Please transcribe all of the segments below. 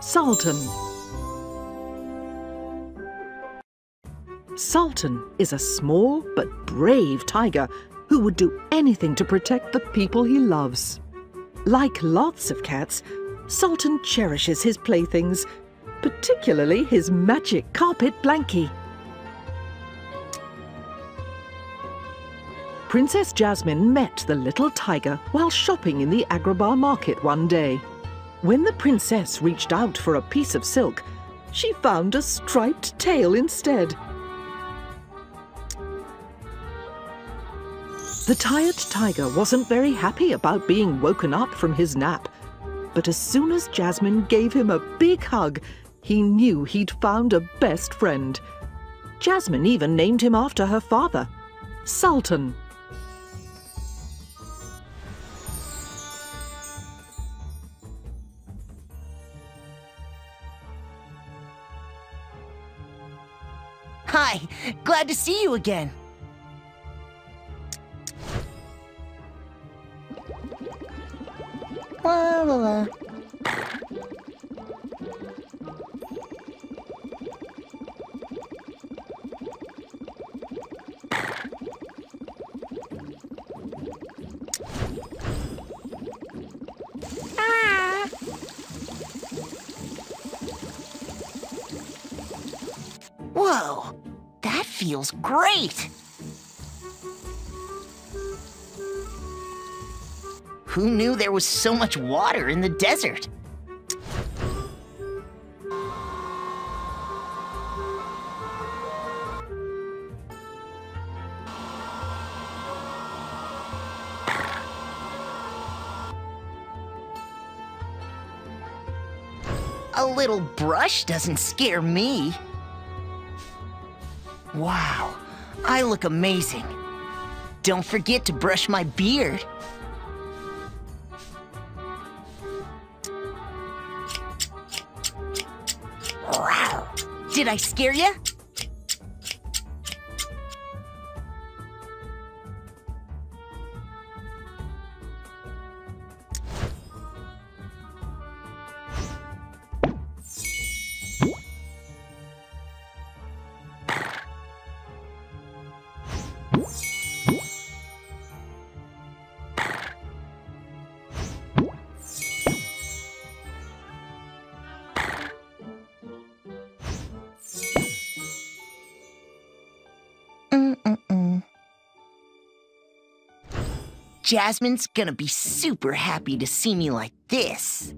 Sultan. Sultan is a small but brave tiger who would do anything to protect the people he loves. Like lots of cats, Sultan cherishes his playthings, particularly his magic carpet blankie. Princess Jasmine met the little tiger while shopping in the Agrabah market one day. When the princess reached out for a piece of silk, she found a striped tail instead. The tired tiger wasn't very happy about being woken up from his nap. But as soon as Jasmine gave him a big hug, he knew he'd found a best friend. Jasmine even named him after her father, Sultan. Hi, glad to see you again. La la la. Whoa, feels great! Who knew there was so much water in the desert? A little brush doesn't scare me. Wow, I look amazing. Don't forget to brush my beard. Wow. Did I scare you? Jasmine's gonna be super happy to see me like this.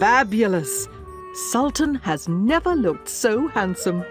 Fabulous! Sultan has never looked so handsome.